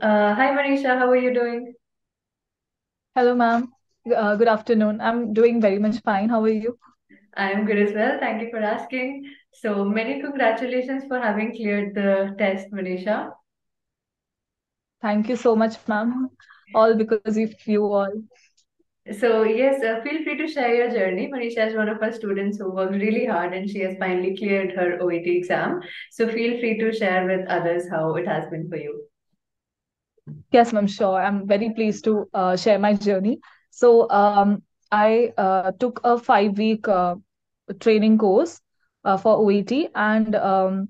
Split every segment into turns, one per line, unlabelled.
Uh, hi Monisha, how are you doing?
Hello, ma'am. Uh, good afternoon. I'm doing very much fine. How are you?
I'm good as well. Thank you for asking. So many congratulations for having cleared the test, Monisha.
Thank you so much, ma'am. All because of you all.
So yes, uh, feel free to share your journey. Monisha is one of our students who worked really hard and she has finally cleared her OET exam. So feel free to share with others how it has been for you.
Yes, ma'am, sure. I'm very pleased to uh, share my journey. So, um, I uh, took a five-week uh, training course uh, for OET, and um,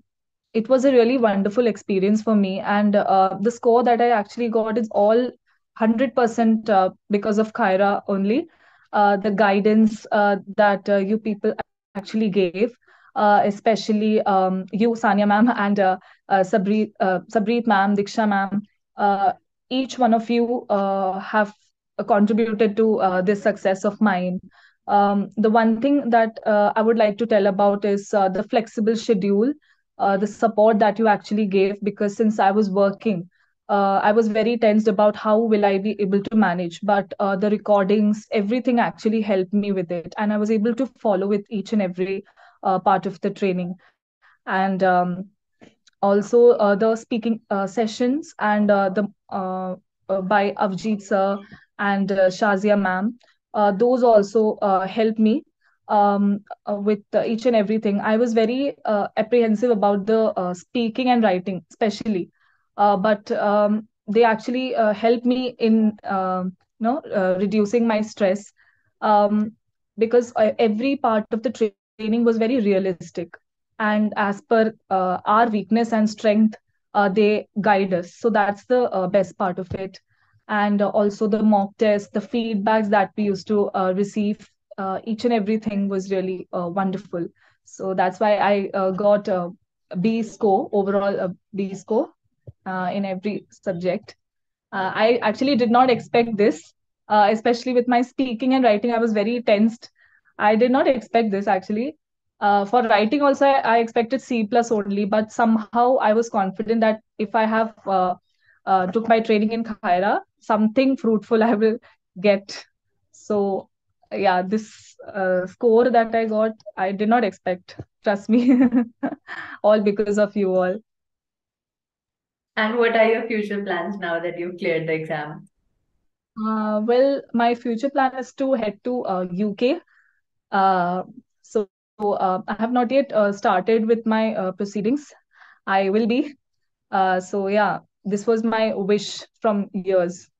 it was a really wonderful experience for me. And uh, the score that I actually got is all 100% uh, because of Khaira only. The guidance that you people actually gave, especially um, you, Sanya ma'am, and uh, Sabreet ma'am, Diksha ma'am. Uh, each one of you uh, have contributed to uh, this success of mine. Um, the one thing that I would like to tell about is the flexible schedule, the support that you actually gave, because since I was working, uh, I was very tensed about how will I be able to manage. But uh, the recordings, everything actually helped me with it, and I was able to follow with each and every uh, part of the training. And um, also uh, the speaking uh, sessions and uh, the uh, uh, by Avjeet sir and uh, Shazia ma'am. Those also helped me um, with each and everything. I was very apprehensive about the speaking and writing, especially, but um, they actually helped me in you know reducing my stress um, because every part of the training was very realistic and as per uh, our weakness and strength uh, they guide us. So that's the uh, best part of it. And also the mock tests the feedbacks that we used to uh, receive uh, each and everything was really uh, wonderful. So that's why i got a b score overall a b score in every subject. I actually did not expect this especially with my speaking and writing i was very tensed. I did not expect this actually uh, for writing also, I, I expected C plus only, but somehow I was confident that if I have uh, uh, took my training in Khaira, something fruitful I will get. So yeah, this uh, score that I got, I did not expect. Trust me, all because of you all.
And what are your future plans now that you've cleared the exam?
Uh, well, my future plan is to head to uh, UK. So uh, I have not yet uh, started with my uh, proceedings. I will be. Uh, so yeah, this was my wish from years.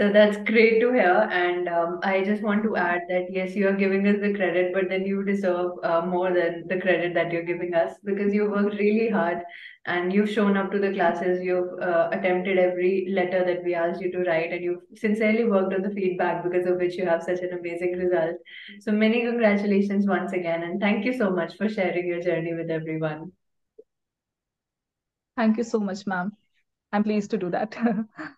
So that's great to hear. And um, I just want to add that yes, you are giving us the credit, but then you deserve uh, more than the credit that you're giving us because you worked really hard and you've shown up to the classes. You've uh, attempted every letter that we asked you to write, and you've sincerely worked on the feedback because of which you have such an amazing result. So many congratulations once again, and thank you so much for sharing your journey with everyone.
Thank you so much, ma'am. I'm pleased to do that.